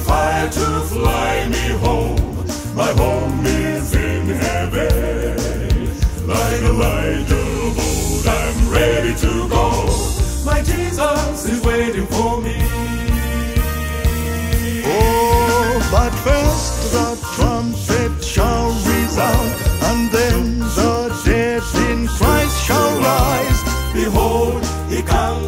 fire to fly me home. My home is in heaven. Like Elijah of old, I'm ready to go. My Jesus is waiting for me. Oh, but first the trumpet shall resound, and then the dead in Christ shall rise. Behold, he comes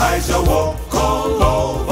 爱叫我恐龙。